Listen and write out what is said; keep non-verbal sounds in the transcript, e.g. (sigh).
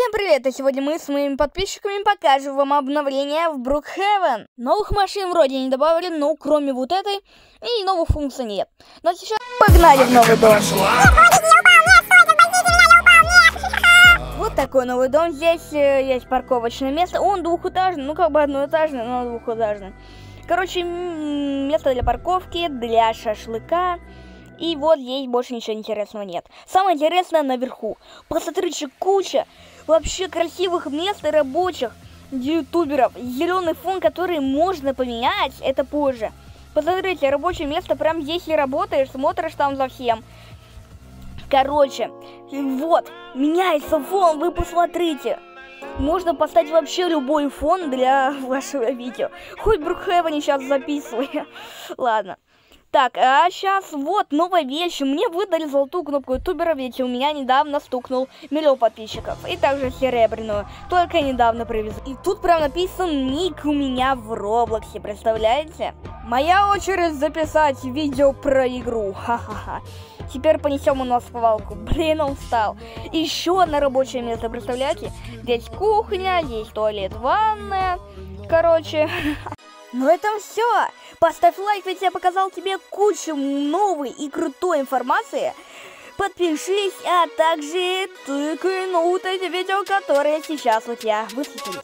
Всем привет! И сегодня мы с моими подписчиками покажем вам обновление в Brookhaven. Новых машин вроде не добавили, но кроме вот этой и новых функций нет. Но сейчас погнали в новый дом. Вот такой новый дом. Здесь э, есть парковочное место. Он двухэтажный, ну как бы одноэтажный, но двухэтажный. Короче, место для парковки, для шашлыка. И вот здесь больше ничего интересного нет. Самое интересное наверху. Посмотрите, куча вообще красивых мест и рабочих ютуберов. Зеленый фон, который можно поменять, это позже. Посмотрите, рабочее место прям здесь и работаешь, смотришь там за всем. Короче, вот, меняется фон, вы посмотрите. Можно поставить вообще любой фон для (laughs) вашего видео. Хоть Брукхевен сейчас записываю. (laughs) Ладно. Так, а сейчас вот новая вещь. Мне выдали золотую кнопку ютубера, ведь у меня недавно стукнул миллион подписчиков. И также серебряную, только недавно привезли. И тут прям написан ник у меня в Роблоксе, представляете? Моя очередь записать видео про игру. Ха-ха-ха. Теперь понесем у нас свалку. Блин, он встал. Еще одно рабочее место, представляете? Здесь кухня, здесь туалет, ванная. Короче, (laughs) Ну это все. Поставь лайк, ведь я показал тебе кучу новой и крутой информации. Подпишись, а также тыкай на вот эти видео, которые сейчас у тебя высветились.